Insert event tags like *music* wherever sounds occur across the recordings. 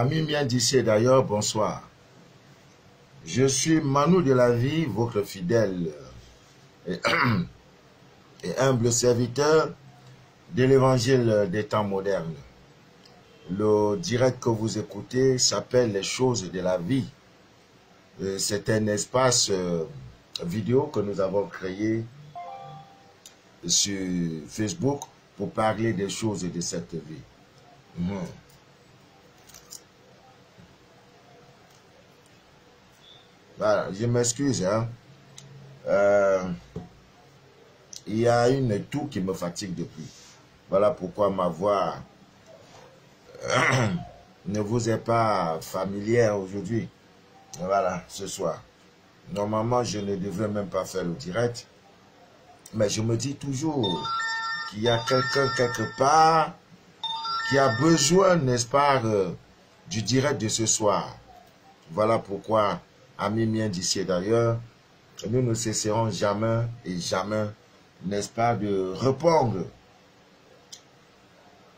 Amis bien d'ici d'ailleurs, bonsoir. Je suis Manu de la vie, votre fidèle *clears throat* et, humble serviteur de l'évangile des temps modernes. Le direct que vous écoutez s'appelle Les choses de la vie. Euh, C'est un espace euh, vidéo que nous avons créé sur Facebook pour parler des choses de cette vie. Mhm. Voilà, je m'excuse. Hein. Euh, il y a une toux qui me fatigue depuis. Voilà pourquoi ma voix *clears throat* ne vous est pas familière aujourd'hui. Voilà, ce soir. Normalement, je ne devrais même pas faire le direct. Mais je me dis toujours qu'il y a quelqu'un quelque part qui a besoin, n'est-ce pas, euh, du direct de ce soir. Voilà pourquoi, amis miens d'ici et d'ailleurs, nous ne cesserons jamais et jamais, n'est-ce pas, de répondre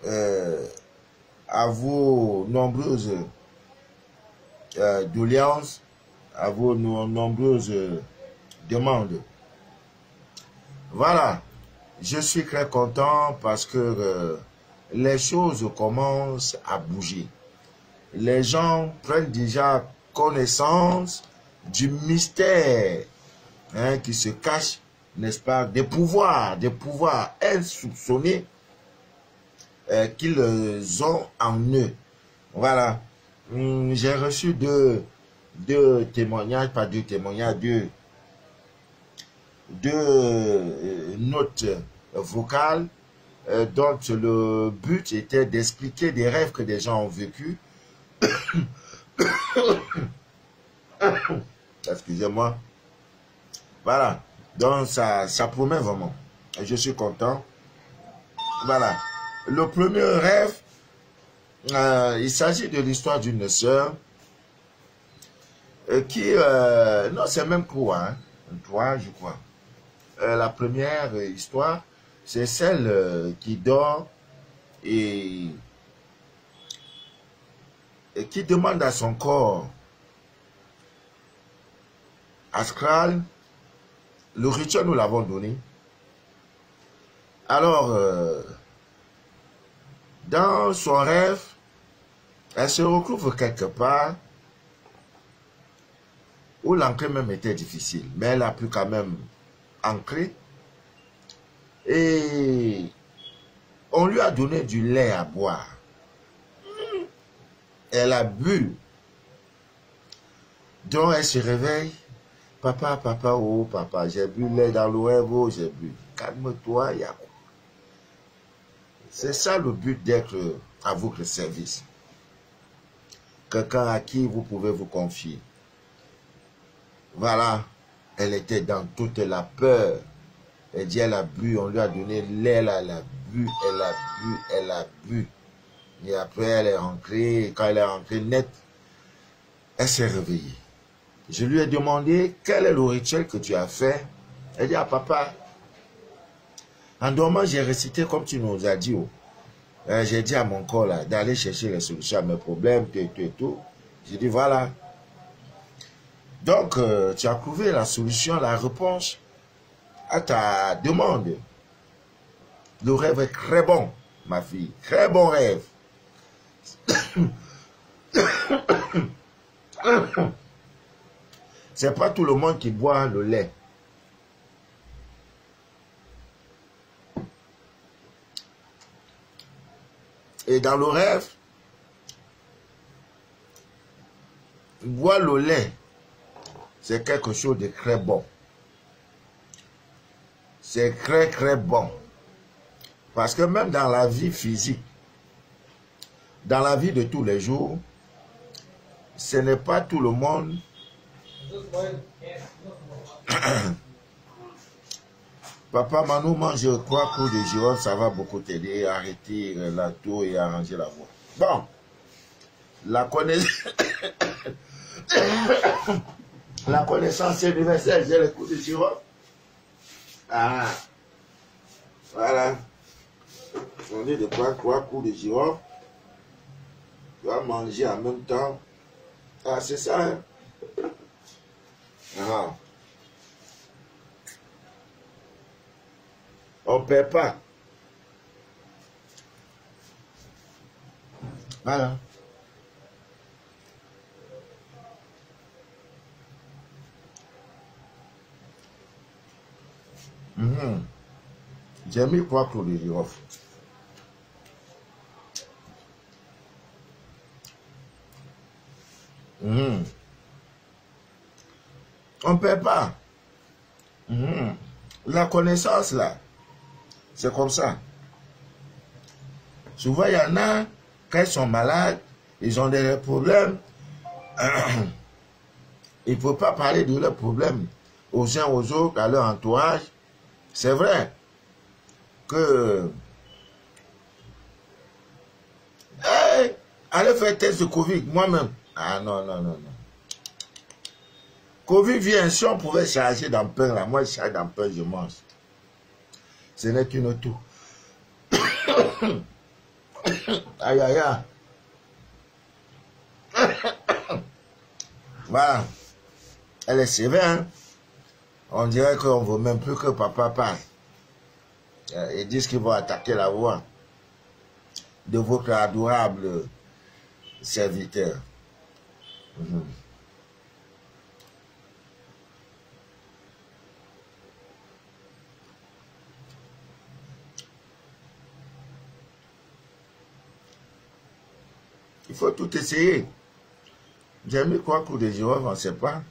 euh, à vos nombreuses euh, doléances, à vos no- nombreuses demandes. Voilà, je suis très content parce que euh, les choses commencent à bouger. Les gens prennent déjà connaissance du mystère hein, qui se cache, n'est-ce pas, des pouvoirs, des pouvoirs insoupçonnés euh, qu'ils ont en eux. Voilà. Hum, J'ai reçu deux, deux témoignages, pas deux témoignages, deux, deux euh, notes vocales euh, dont le but était d'expliquer des rêves que des gens ont vécus. Excusez-moi. Voilà. Donc ça, ça promet vraiment. Je suis content. Voilà. Le premier rêve, euh, il s'agit de l'histoire d'une sœur euh, qui, euh, non, c'est même trois, hein, trois, je crois. La première histoire, c'est celle qui dort et, et qui demande à son corps astral, le rituel nous l'avons donné. Alors, euh, Dans son rêve, elle se retrouve quelque part où l'entrée même était difficile, mais elle a pu quand même ancrer. Et on lui a donné du lait à boire. Elle a bu. Donc elle se réveille. Papa, papa, oh papa, j'ai bu lait dans le rêve, oh, j'ai bu. Calme-toi, Yakou. C'est ça le but d'être à votre service. Quelqu'un à qui vous pouvez vous confier. Voilà, elle était dans toute la peur. Elle dit, elle a bu, on lui a donné lait, elle a bu, elle a bu, elle a bu. Et après, elle est rentrée, quand elle est rentrée net, elle s'est réveillée. Je lui ai demandé, quel est le rituel que tu as fait Elle dit, ah papa, en dormant, j'ai récité comme tu nous as dit. Oh. Euh, j'ai dit à mon corps d'aller chercher les solutions à mes problèmes, tout, tout, tout. J'ai dit, voilà. Donc, euh, tu as trouvé la solution, la réponse à ta demande. Le rêve est très bon, ma fille. Très bon rêve. C'est pas tout le monde qui boit le lait. Et dans le rêve, boire le lait, c'est quelque chose de très bon. C'est très très bon. Parce que même dans la vie physique, dans la vie de tous les jours, ce n'est pas tout le monde *coughs* Papa Manou mange trois coups de girofle, ça va beaucoup t'aider à arrêter la tour et arranger la voix. Bon, la connaissance, *coughs* la connaissance universelle, j'ai le coup de girofle. Ah, voilà. On est de quoi? Trois coups de girofle. Tu vas manger en même temps. Ah, c'est ça, hein? Ah. On ne paie pas. Voilà. Mhm. J'ai mis quoi pour les girofles mmh. On ne paie pas. Mhm. La connaissance, là, c'est comme ça. Souvent, il y en a, quand ils sont malades, ils ont des problèmes. *clears throat* Ils ne peuvent pas parler de leurs problèmes aux uns aux autres, à leur entourage. C'est vrai que... Hey, allez faire test de Covid, moi-même. Ah non, non, non, non. Covid vient, si on pouvait charger dans pain, là, moi je charge dans pain, je mange. Ce n'est qu'une tout. *coughs* aïe, aïe, aïe. *coughs* voilà. Elle est sévère. Hein? On dirait qu'on ne veut même plus que papa parle. Euh, ils disent qu'ils vont attaquer la voix de votre adorable serviteur. Mhm. Il faut tout essayer. J'ai mis quoi pour des Jéhovah, on ne sait pas.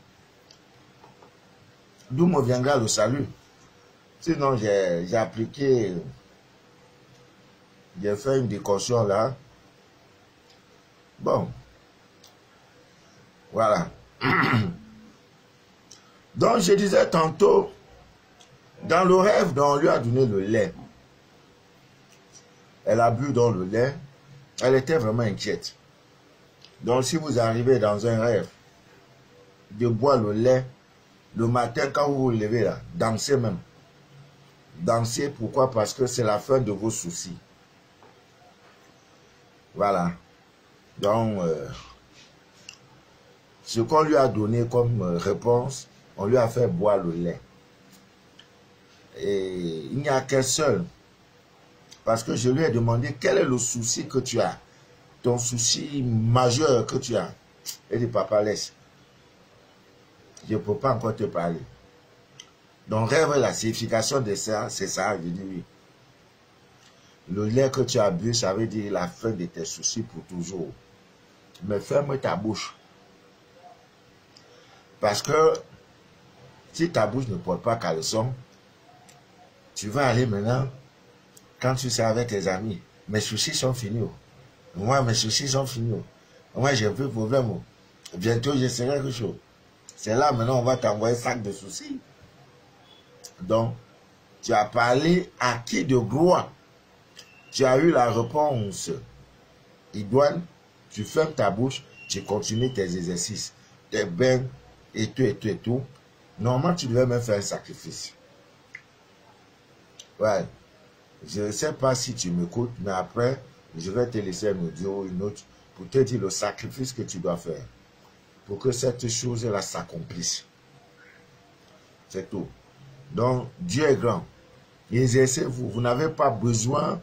D'où me viendra le salut? Sinon, j'ai appliqué, j'ai fait une décaution là. Bon. Voilà. *clears throat* Donc, je disais tantôt, dans le rêve dont on lui a donné le lait, elle a bu dans le lait, elle était vraiment inquiète. Donc si vous arrivez dans un rêve de boire le lait, le matin quand vous vous levez là, dansez même. Dansez, pourquoi? Parce que c'est la fin de vos soucis. Voilà. Donc, euh, ce qu'on lui a donné comme euh, réponse, on lui a fait boire le lait. Et il n'y a qu'un seul Parce que je lui ai demandé quel est le souci que tu as? Ton souci majeur que tu as. Il dit, papa, laisse. Je ne peux pas encore te parler. Donc, rêve, la signification de ça, c'est ça. Je dis oui. Le lait que tu as bu, ça veut dire la fin de tes soucis pour toujours. Mais ferme ta bouche. Parce que si ta bouche ne porte pas caleçon, tu vas aller maintenant, quand tu sais avec tes amis, mes soucis sont finis. Oh. Moi, mes soucis sont finis. Oh. Moi, j'ai plus de problème. Oh. Bientôt, je serai riche. C'est là, maintenant, on va t'envoyer sac de soucis. Donc, tu as parlé à qui de gloire Tu as eu la réponse. Idoine, tu fermes ta bouche, tu continues tes exercices, tes bains, et tout, et tout, et tout. Normalement, tu devais même faire un sacrifice. Ouais. Je ne sais pas si tu m'écoutes, mais après, je vais te laisser un audio une autre pour te dire le sacrifice que tu dois faire pour que cette chose-là s'accomplisse. C'est tout. Donc, Dieu est grand. Exercez-vous. Vous, n'avez pas besoin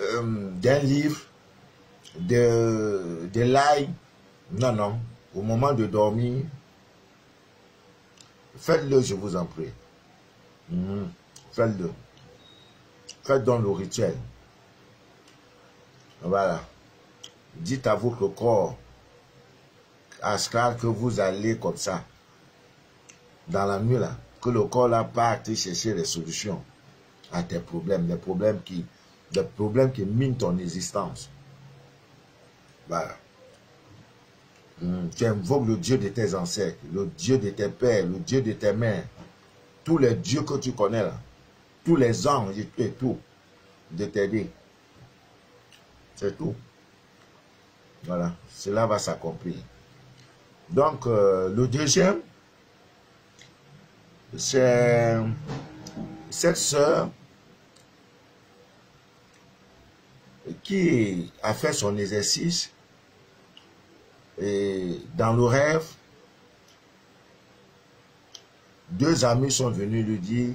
euh, d'un livre, de, de. Non, non. Au moment de dormir, faites-le, je vous en prie. Mhm. Faites-le. Faites donc le rituel. Voilà. Dites à votre corps, Ascar, que vous allez comme ça, dans la nuit là, que le corps là parte chercher des solutions à tes problèmes, des problèmes qui, problèmes qui minent ton existence. Voilà. Hmm, tu invoques le Dieu de tes ancêtres, le Dieu de tes pères, le Dieu de tes mères, tous les dieux que tu connais là, tous les anges et tout, de t'aider. C'est tout. Voilà, cela va s'accomplir. Donc, euh, le deuxième, c'est cette sœur qui a fait son exercice et dans le rêve, deux amis sont venus lui dire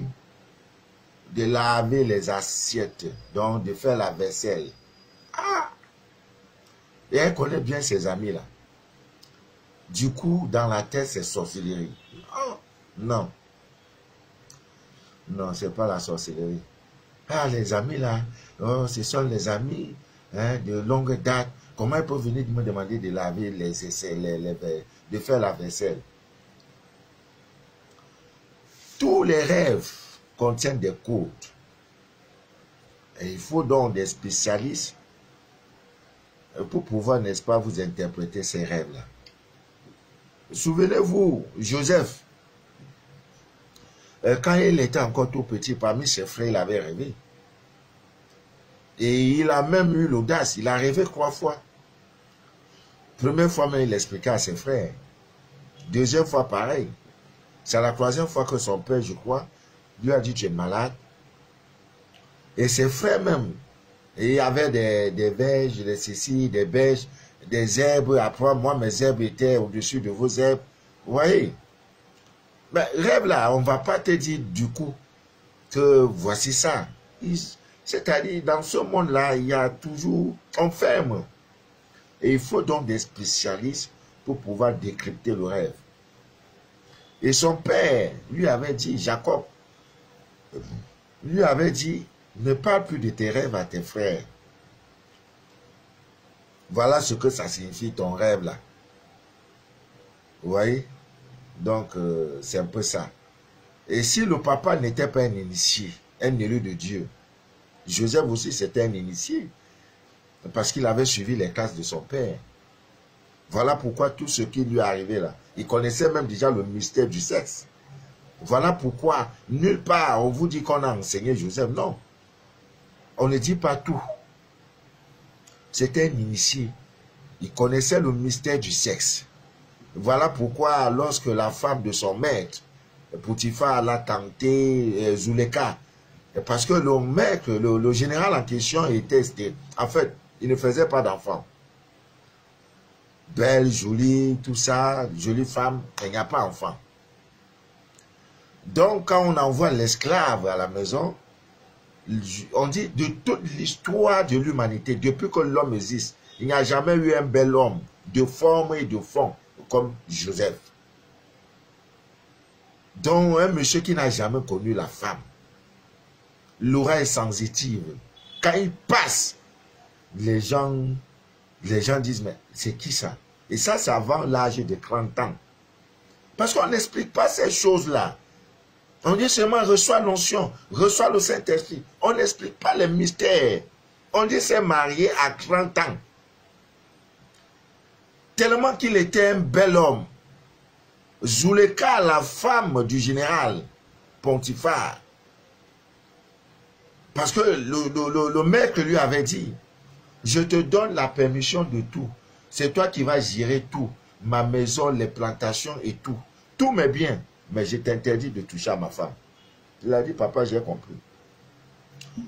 de laver les assiettes, donc de faire la vaisselle. Ah Et elle connaît bien ses amis-là. Du coup, dans la tête, c'est sorcellerie. Oh, non. Non, c'est pas la sorcellerie. Ah, les amis là, oh, ce sont les amis hein, de longue date. Comment ils peuvent venir me demander de laver les, de faire la vaisselle? Tous les rêves contiennent des codes. Et il faut donc des spécialistes pour pouvoir, n'est-ce pas, vous interpréter ces rêves-là. Souvenez-vous, Joseph, euh, quand il était encore tout petit, parmi ses frères, il avait rêvé. Et il a même eu l'audace, il a rêvé trois fois. Première fois, mais il expliquait à ses frères. Deuxième fois, pareil. C'est la troisième fois que son père, je crois, lui a dit, tu es malade. Et ses frères même, il y avait des, des berges, des cécis, des berges, des herbes. Après, moi, mes herbes étaient au-dessus de vos herbes. Vous voyez? Mais rêve là, on ne va pas te dire du coup que voici ça. C'est-à-dire, dans ce monde-là, il y a toujours, on ferme. Et il faut donc des spécialistes pour pouvoir décrypter le rêve. Et son père lui avait dit, Jacob, lui avait dit, ne parle plus de tes rêves à tes frères. Voilà ce que ça signifie ton rêve là. Vous voyez? Donc, euh, c'est un peu ça. Et si le papa n'était pas un initié, un élu de Dieu, Joseph aussi c'était un initié parce qu'il avait suivi les classes de son père. Voilà pourquoi tout ce qui lui est arrivé là, il connaissait même déjà le mystère du sexe. Voilà pourquoi nulle part on vous dit qu'on a enseigné Joseph. Non. On ne dit pas tout. C'était un initié. Il connaissait le mystère du sexe. Voilà pourquoi lorsque la femme de son maître, Potiphar, l'a tenté, euh, Zuleka, parce que le maître, le, général en question était En fait, il ne faisait pas d'enfant. Belle, jolie, tout ça, jolie femme, il n'y a pas d'enfant. Donc, quand on envoie l'esclave à la maison, on dit de toute l'histoire de l'humanité, depuis que l'homme existe, il n'y a jamais eu un bel homme de forme et de fond comme Joseph. Donc, un monsieur qui n'a jamais connu la femme, l'oreille sensitive, quand il passe, les gens, les gens disent, mais c'est qui ça? Et ça, c'est avant l'âge de 30 ans. Parce qu'on n'explique pas ces choses-là. On dit seulement reçoit l'onction, reçoit le Saint-Esprit. On n'explique pas les mystères. On dit c'est marié à 30 ans. Tellement qu'il était un bel homme. Zuleka, la femme du général Pontifar, parce que le, le, maître lui avait dit, je te donne la permission de tout. C'est toi qui vas gérer tout. Ma maison, les plantations et tout. Tous mes biens. Mais je t'interdis de toucher à ma femme. Il a dit, papa, j'ai compris.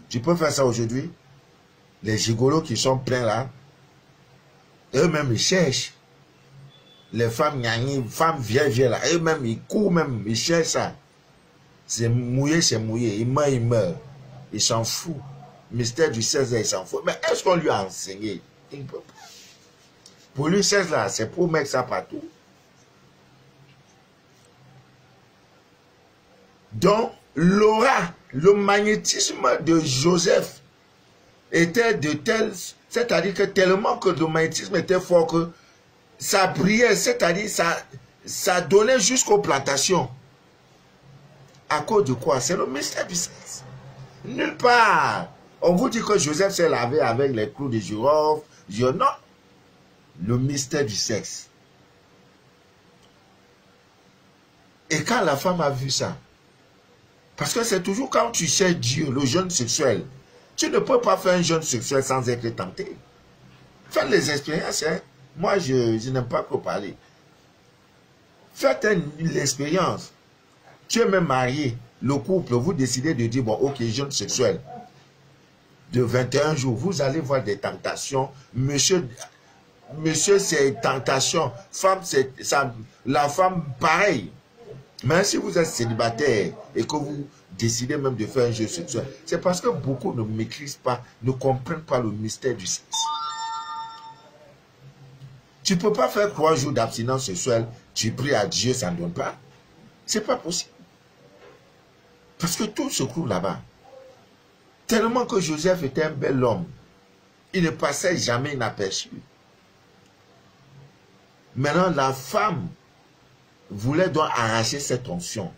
Tu peux faire ça aujourd'hui? Les gigolos qui sont pleins là, eux-mêmes, ils cherchent. Les femmes les femmes vieilles, vieilles là, eux-mêmes, ils courent même, ils cherchent ça. C'est mouillé, c'est mouillé. Il meurt, il meurt. Il s'en fout. Mystère du 16 il s'en fout. Mais est-ce qu'on lui a enseigné? Pour lui, 16 là, c'est pour mettre ça partout. Donc, l'aura, le magnétisme de Joseph était de tel, c'est-à-dire que tellement que le magnétisme était fort que ça brillait, c'est-à-dire ça, ça donnait jusqu'aux plantations. À cause de quoi? C'est le mystère du sexe. Nulle part. On vous dit que Joseph s'est lavé avec les clous de girofle. Non. Le mystère du sexe. Et quand la femme a vu ça, parce que c'est toujours quand tu sais Dieu, le jeûne sexuel, tu ne peux pas faire un jeûne sexuel sans être tenté. Faites les expériences. Hein. Moi, je, n'aime pas trop parler. Faites l'expérience. Tu es même marié le couple, vous décidez de dire, bon, ok, jeune sexuel, de 21 jours, vous allez voir des tentations. Monsieur, monsieur c'est tentation. Femme, c'est la femme, pareil. Mais si vous êtes célibataire et que vous décidez même de faire un jeu sexuel, c'est parce que beaucoup ne maîtrisent pas, ne comprennent pas le mystère du sexe. Tu ne peux pas faire trois jours d'abstinence sexuelle, tu pries à Dieu, ça ne donne pas. C'est pas possible. Parce que tout se trouve là-bas. Tellement que Joseph était un bel homme. Il ne passait jamais inaperçu. Maintenant, la femme voulait donc arracher cette onction.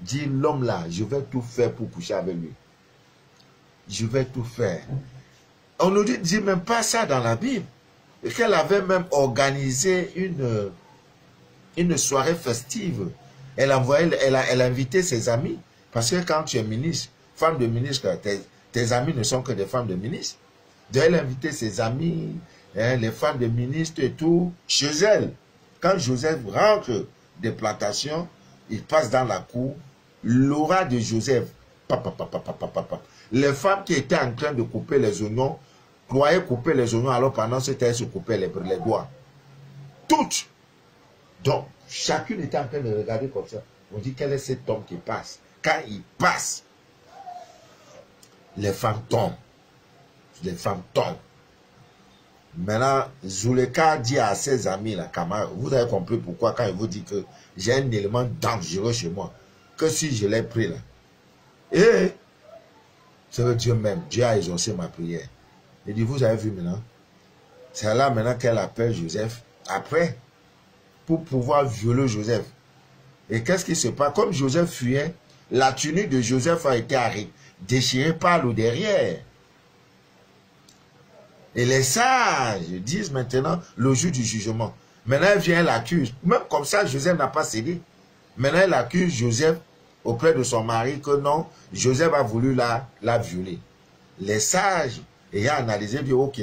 Dit l'homme là, je vais tout faire pour coucher avec lui. Je vais tout faire. On ne dit, même pas ça dans la Bible. Qu'elle avait même organisé une, une soirée festive. Elle, envoyait, elle, a, elle a invité ses amis. Parce que quand tu es ministre, femme de ministre, tes, amis ne sont que des femmes de ministre. De elle inviter ses amis, hein, les femmes de ministre et tout, chez elle. Quand Joseph rentre des plantations, il passe dans la cour, l'aura de Joseph, les femmes qui étaient en train de couper les oignons, croyaient couper les oignons, alors pendant ce temps, se coupaient les, les doigts. Toutes. Donc, chacune était en train de regarder comme ça. On dit, quel est cet homme qui passe? Quand il passe, les femmes tombent. Les femmes tombent. Maintenant, Zuleka dit à ses amis, la vous avez compris pourquoi quand il vous dit que j'ai un élément dangereux chez moi, que si je l'ai pris là, et c'est que Dieu même, Dieu a exaucé ma prière. Il dit, vous avez vu maintenant, c'est là maintenant qu'elle appelle Joseph, après, pour pouvoir violer Joseph. Et qu'est-ce qui se passe? Comme Joseph fuyait, la tunique de Joseph a été déchirée par le derrière. Et les sages disent maintenant le jour du jugement. Maintenant, elle vient, elle accuse. Même comme ça, Joseph n'a pas cédé. Maintenant, elle accuse Joseph auprès de son mari que non, Joseph a voulu la, violer. Les sages, ayant analysé, disent, ok,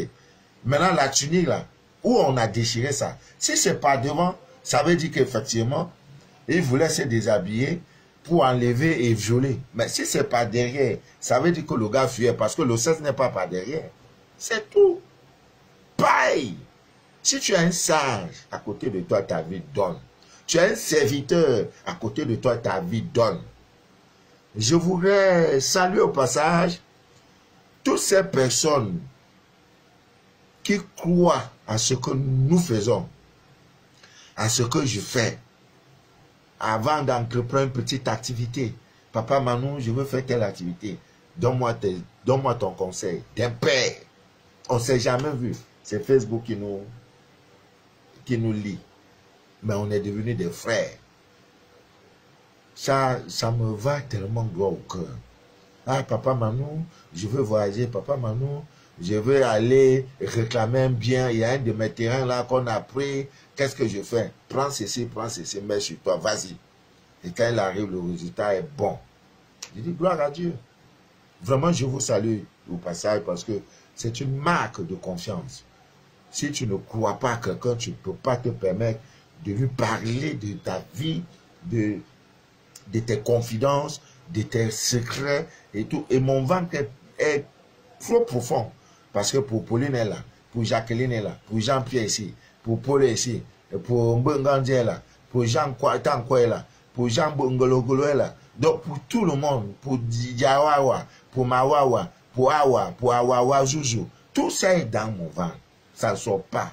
maintenant la tunique là, où on a déchiré ça, si c'est pas devant, ça veut dire qu'effectivement, il voulait se déshabiller pour enlever et violer. Mais si c'est pas derrière, ça veut dire que le gars fuyait parce que le sexe n'est pas par derrière. C'est tout. Pareil. Si tu as un sage à côté de toi, ta vie donne. Tu as un serviteur à côté de toi, ta vie donne. Je voudrais saluer au passage toutes ces personnes qui croient à ce que nous faisons, à ce que je fais, avant d'entreprendre une petite activité. Papa Manou, je veux faire telle activité. Donne-moi ton conseil. D'un père. On s'est jamais vu. C'est Facebook qui nous, qui nous. Mais on est devenus des frères. Ça, ça me va tellement droit au cœur. Ah, papa Manou, je veux voyager. Papa Manou, je veux aller réclamer un bien. Il y a un de mes terrains là qu'on a pris. Qu'est-ce que je fais? Prends ceci, prends ceci, mets sur toi, vas-y. Et quand il arrive, le résultat est bon. Je dis gloire à Dieu. Vraiment, je vous salue au passage parce que c'est une marque de confiance. Si tu ne crois pas quelqu'un, tu ne peux pas te permettre de lui parler de ta vie, de, de tes confidences, de tes secrets et tout. Et mon ventre est, trop profond. Parce que pour Pauline est là, pour Jacqueline est là, pour Jean-Pierre ici, pour Paul ici, pour Mbengandje est là, pour Jean Tankwa est là, pour Jean Bongologolo là. Donc pour tout le monde, pour Diawawa, pour Mawawa, pour Awa, pour Awawa Zouzou, tout ça est dans mon ventre. Ça ne sort pas.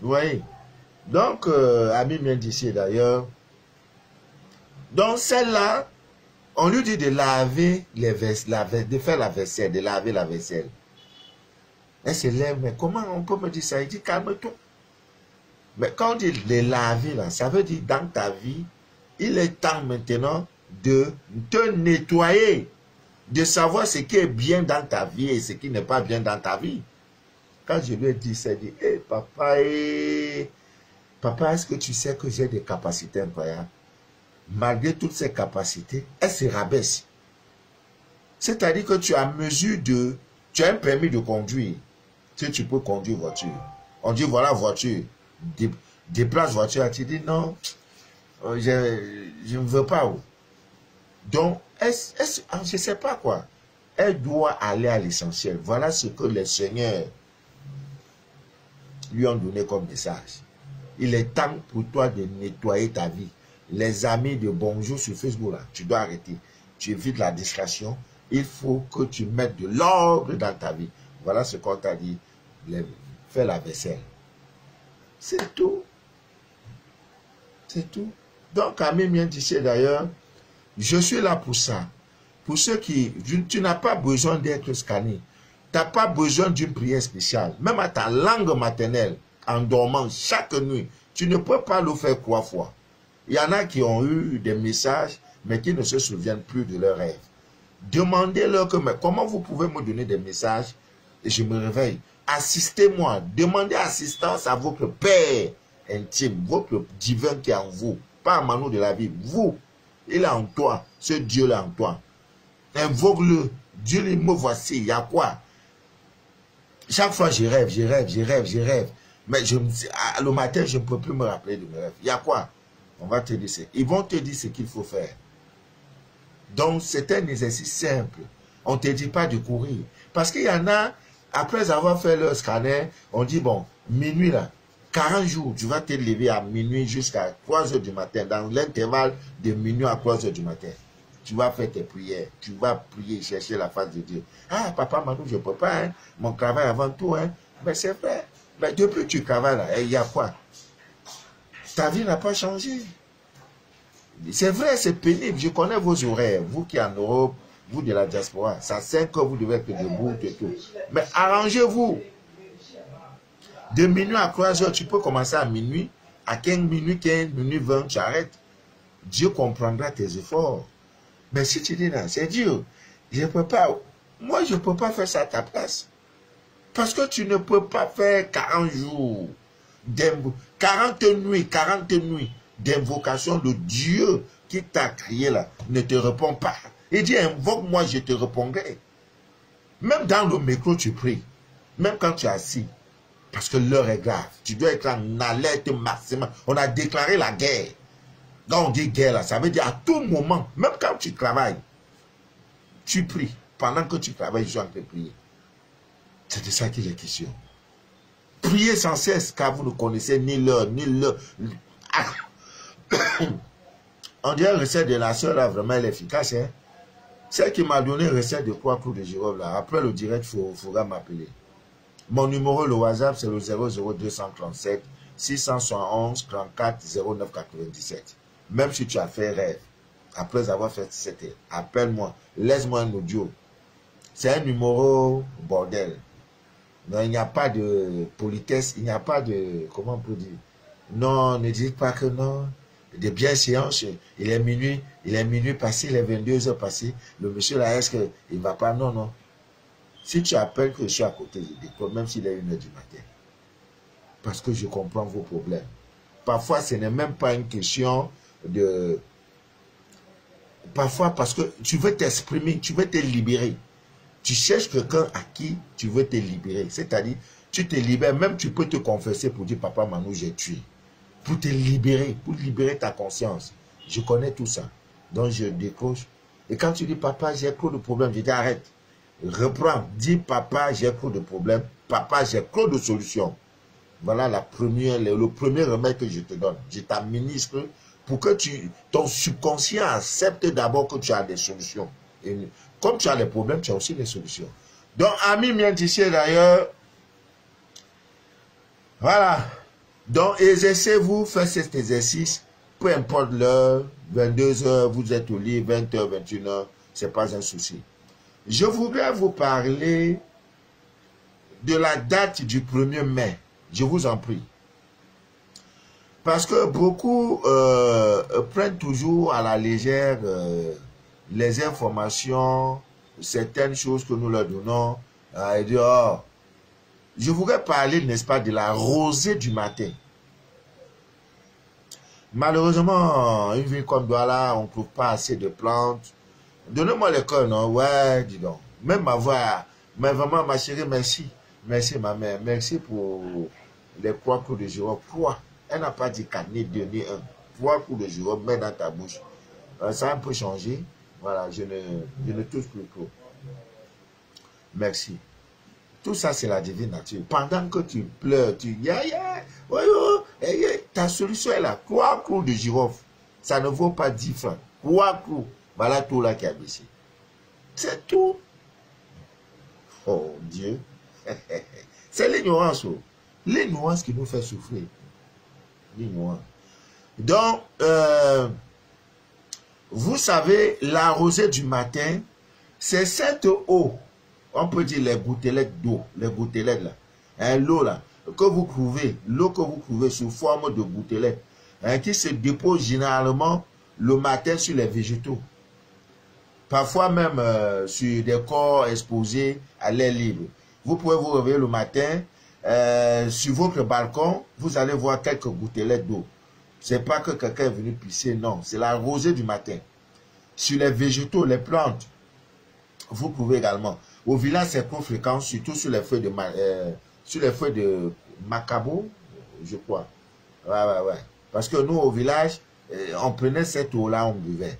Vous voyez? Donc, euh, Ami d'ici d'ailleurs. Donc celle-là, on lui dit de laver les vaisselles, de faire la vaisselle, de laver la vaisselle. Elle se lève, mais comment on peut me dire ça? Il dit, calme-toi. Mais quand on dit de laver, ça veut dire dans ta vie, il est temps maintenant de te nettoyer, de savoir ce qui est bien dans ta vie et ce qui n'est pas bien dans ta vie. Quand je lui ai dit ça, il dit, hé papa, papa, est-ce que tu sais que j'ai des capacités incroyables? Malgré toutes ces capacités, elle se rabaisse. C'est-à-dire que tu as mesure de... Tu as un permis de conduire. Si tu peux conduire voiture. On dit, voilà voiture. Déplace voiture. Tu dis, non, euh, je, ne veux pas. Donc, ah, je ne sais pas quoi. Elle doit aller à l'essentiel. Voilà ce que les seigneurs lui ont donné comme message. Il est temps pour toi de nettoyer ta vie. Les amis de bonjour sur Facebook, tu dois arrêter. Tu évites la distraction. Il faut que tu mettes de l'ordre dans ta vie. Voilà ce qu'on t'a dit. Fais la vaisselle. C'est tout. C'est tout. Donc, Camille vient d'ici d'ailleurs, je suis là pour ça. Pour ceux qui, tu n'as pas besoin d'être scanné. Tu n'as pas besoin d'une prière spéciale. Même à ta langue maternelle, en dormant chaque nuit, tu ne peux pas le faire trois fois. Il y en a qui ont eu des messages, mais qui ne se souviennent plus de leurs rêves. Demandez-leur que, comment vous pouvez me donner des messages? Et je me réveille. Assistez-moi. Demandez assistance à votre Père intime, votre divin qui est en vous pas Manu de la vie. Vous, il est en toi. Ce Dieu-là en toi. Invoque-le. Dieu lui me voici. Il y a quoi? Chaque fois, je rêve, je rêve, je rêve, je rêve. Mais je le matin, je ne peux plus me rappeler de mes rêves. Il y a quoi? On va te dire Ils vont te dire ce qu'il faut faire. Donc, c'est un exercice simple. On ne te dit pas de courir. Parce qu'il y en a, après avoir fait leur scanner, on dit, bon, minuit là, 40 jours, tu vas te lever à minuit jusqu'à 3 heures du matin, dans l'intervalle de minuit à 3 heures du matin. Tu vas faire tes prières, tu vas prier, chercher la face de Dieu. Ah, papa, maintenant, je ne peux pas, hein. mon travail avant tout. Hein. Mais c'est vrai. Mais depuis que tu travailles là, il y a quoi? Ta vie n'a pas changé. C'est vrai, c'est pénible. Je connais vos horaires. Vous qui en Europe, vous de la diaspora, ça 5 heures, vous devez être debout et tout. Mais arrangez-vous. De minuit à 3 heures, tu peux commencer à minuit. À 15 minutes, 15 minutes 20, tu arrêtes. Dieu comprendra tes efforts. Mais si tu dis non, c'est Dieu. Je peux pas. Moi, je ne peux pas faire ça à ta place. Parce que tu ne peux pas faire 40 jours, 40 nuits, 40 nuits d'invocation de Dieu qui t'a crié là, ne te répond pas. Il dit, invoque-moi, je te répondrai. Même dans le micro, tu pries. Même quand tu es assis. Parce que l'heure est grave. Tu dois être en alerte maximum. On a déclaré la guerre. Quand on dit guerre, là, ça veut dire à tout moment, même quand tu travailles, tu pries. Pendant que tu travailles, je suis en train de prier. C'est de ça qu'il est question. Priez sans cesse, car vous ne connaissez ni l'heure, ni l'heure. *coughs* On dirait recette de la soeur, là, vraiment, elle est efficace. Hein? Celle qui m'a donné recette de trois coups de girofle, là, après le direct, il faudra m'appeler. Mon numéro, le WhatsApp, c'est le 00237 671 34 09 97. Même si tu as fait rêve, après avoir fait cette appelle-moi, laisse-moi un audio. C'est un numéro bordel. Non, il n'y a pas de politesse, il n'y a pas de, comment on peut dire, non, ne dites pas que non, de bien séance, il est minuit, il est minuit passé, il est 22 heures passé, le monsieur là, est-ce qu'il ne va pas, non, non. Si tu appelles que je suis à côté, je déconne, même s'il est une heure du matin. Parce que je comprends vos problèmes. Parfois, ce n'est même pas une question de... Parfois, parce que tu veux t'exprimer, tu veux te libérer. Tu cherches quelqu'un à qui tu veux te libérer. C'est-à-dire, tu te libères, même tu peux te confesser pour dire, papa Manou, j'ai tué. Pour te libérer, pour libérer ta conscience. Je connais tout ça. Donc, je décroche. Et quand tu dis, papa, j'ai trop de problèmes, je dis, arrête. Reprends. Dis, papa, j'ai trop de problèmes. Papa, j'ai trop de solutions. Voilà la première, le, premier remède que je te donne. Je t'administre pour que tu, ton subconscient accepte d'abord que tu as des solutions. Et comme tu as les problèmes, tu as aussi des solutions. Donc, ami ici d'ailleurs, voilà. Donc, exercez-vous, faites cet exercice, peu importe l'heure, 22h, vous êtes au lit, 20h, 21h, ce n'est pas un souci. Je voudrais vous parler de la date du 1er mai. Je vous en prie. Parce que beaucoup euh, prennent toujours à la légère euh, les informations, certaines choses que nous leur donnons. Oh, je voudrais parler, n'est-ce pas, de la rosée du matin. Malheureusement, une ville comme Douala, on ne trouve pas assez de plantes. Donnez-moi le cœur, non? Ouais, dis donc. Même ma voix, mais vraiment, ma chérie, merci. Merci, ma mère. Merci pour les trois coups de girofle. Trois. Elle n'a pas dit quatre, ni deux, un. Trois coups de girofle, mets dans ta bouche. Euh, ça a un peu changé. Voilà, je ne, touche plus trop. Merci. Tout ça, c'est la divine nature. Pendant que tu pleures, tu ya ta solution est là. Trois coups de girofle. Ça ne vaut pas dix francs. Trois coups. Voilà tout là qui a baissé. C'est tout. Oh Dieu. *laughs* c'est l'ignorance. Oh. L'ignorance qui nous fait souffrir. L'ignorance. Donc, euh, vous savez, la rosée du matin, c'est cette eau, on peut dire les gouttelettes d'eau, les gouttelettes là, hein, l'eau là, que vous trouvez, l'eau que vous trouvez sous forme de gouttelettes, hein, qui se dépose généralement le matin sur les végétaux. Parfois même euh, sur des corps exposés à l'air libre. Vous pouvez vous réveiller le matin, euh, sur votre balcon, vous allez voir quelques gouttelettes d'eau. C'est pas que quelqu'un est venu pisser, non. C'est la rosée du matin. Sur les végétaux, les plantes, vous pouvez également. Au village, c'est trop fréquent, surtout sur les feuilles de, euh, sur les feuilles de macabo, je crois. Ouais, ouais, ouais. Parce que nous, au village, euh, on prenait cette eau-là, on buvait.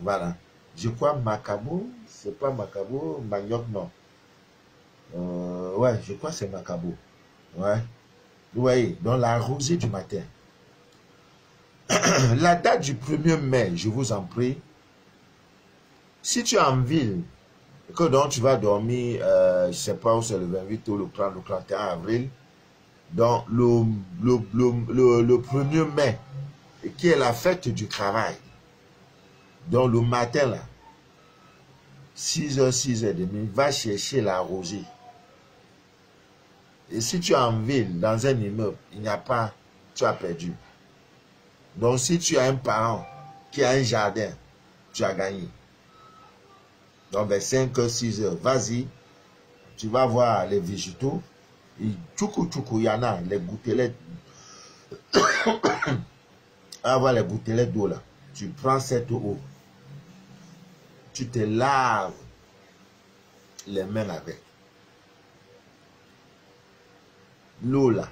Voilà. Je crois macabo, c'est pas macabo, manioc, non. Euh, ouais, je crois c'est macabo. Ouais. Vous voyez, dans la rosée du matin. *clears throat* la date du 1er mai, je vous en prie, si tu es en ville, que donc tu vas dormir, euh, je ne sais pas où c'est le 28 ou le 30, le 31 avril, donc le, le, le, le, 1er mai, qui est la fête du travail, donc le matin là, 6h, 6h30, va chercher la rosée. Et si tu es en ville, dans un immeuble, il n'y a pas, tu as perdu. Donc si tu as un parent qui a un jardin, tu as gagné. Donc vers 5 heures, 6 heures, vas-y, tu vas voir les végétaux. Et tchoukou tchoukou, il y en a, les gouttelettes. *coughs* ah, voilà les gouttelettes d'eau là. Tu prends cette eau. Tu te laves les mains avec. L'eau là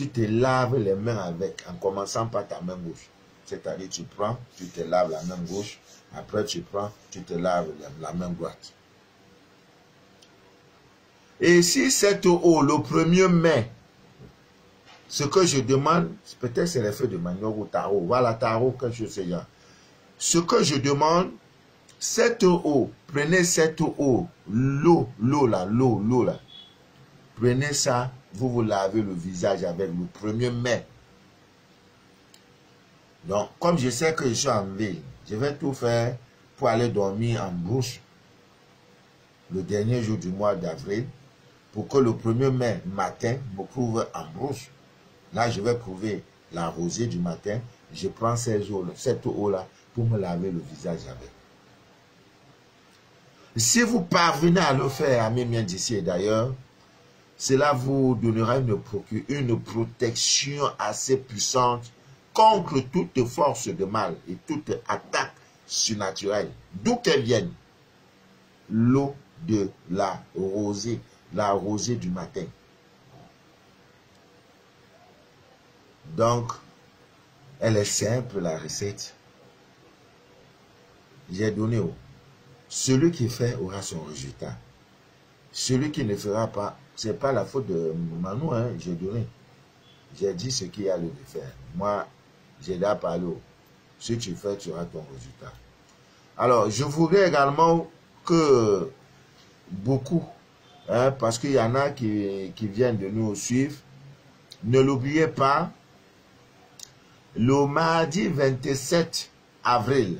tu te laves les mains avec, en commençant par ta main gauche. C'est-à-dire, tu prends, tu te laves la main gauche, après tu prends, tu te laves la, main droite. Et si cette eau, le 1er mai, ce que je demande, peut-être c'est les feuilles de manioc ou tarot, voilà tarot, quelque chose Ce que je demande, Cette eau, prenez cette eau, l'eau, l'eau là, l'eau, l'eau là. Prenez ça, vous vous lavez le visage avec le premier mai. Donc, comme je sais que je suis en ville, je vais tout faire pour aller dormir en brousse le dernier jour du mois d'avril pour que le 1er mai matin me prouve en brousse. Là, je vais prouver la rosée du matin. Je prends cette eau-là pour me laver le visage avec. Si vous parvenez à le faire, amis miens d'ici et d'ailleurs, cela vous donnera une, une protection assez puissante contre toute force de mal et toute attaque surnaturelle, d'où qu'elle vienne. L'eau de la rosée, la rosée du matin. Donc, elle est simple, la recette. J'ai donné au. Celui qui fait aura son résultat. Celui qui ne fera pas, ce n'est pas la faute de Manu, hein, j'ai donné. J'ai dit ce qu'il y a lieu de faire. Moi, j'ai déjà parlé. Si tu fais, tu auras ton résultat. Alors, je voudrais également que beaucoup, hein, parce qu'il y en a qui viennent de nous suivre, ne l'oubliez pas, le mardi 27 avril,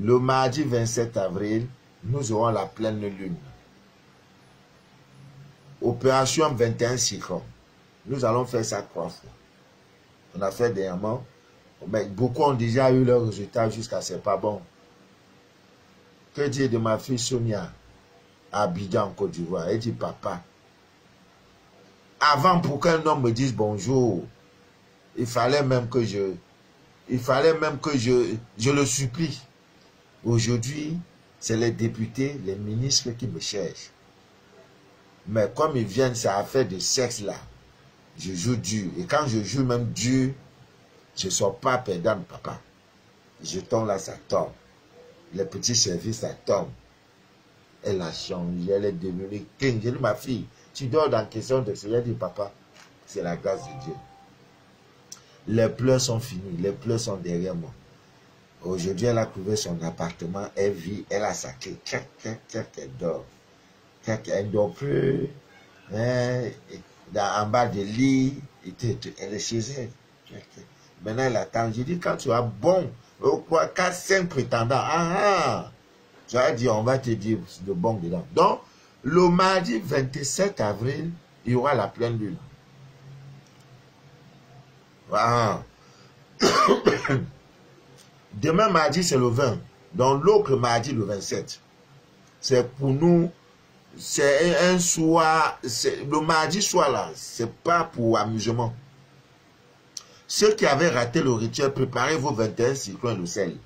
le mardi 27 avril, nous aurons la pleine lune. Opération 21 cycles. Nous allons faire ça trois fois. On a fait dernièrement. Mais beaucoup ont déjà eu leur résultat jusqu'à c'est pas bon. Que dire de ma fille Sonia à Abidjan, Côte d'Ivoire? Elle dit Papa, avant pour qu'un homme me dise bonjour, il fallait même que je, il fallait même que je, je le supplie. Aujourd'hui, c'est les députés, les ministres qui me cherchent. Mais comme ils viennent, c'est affaire de sexe là. Je joue dur. Et quand je joue même dur, je ne sors pas perdant, papa. Je tombe là, ça tombe. Les petits services, ça tombe. Elle a changé, elle est devenue king. J'ai dit, ma fille, tu dors dans la question de ce. J'ai dit, papa, c'est la grâce de Dieu. Les pleurs sont finis, les pleurs sont derrière moi. Aujourd'hui, elle a trouvé son appartement, elle vit, elle a sa clé, elle dort. Elle ne dort plus. Hein, dans, en bas de lit, elle est chez elle. Maintenant, elle attend. J'ai dit, quand tu as bon, 4, 5 prétendants, ah ah, tu as dit, on va te dire de bon dedans. Donc, le mardi 27 avril, il y aura la pleine lune. Voilà. *coughs* *coughs* Demain mardi, c'est le 20. Donc l'autre mardi, le 27. C'est pour nous, c'est un soir, le mardi soir là, c'est pas pour amusement. Ceux qui avaient raté le rituel, préparez vos 21 cyclones de sel.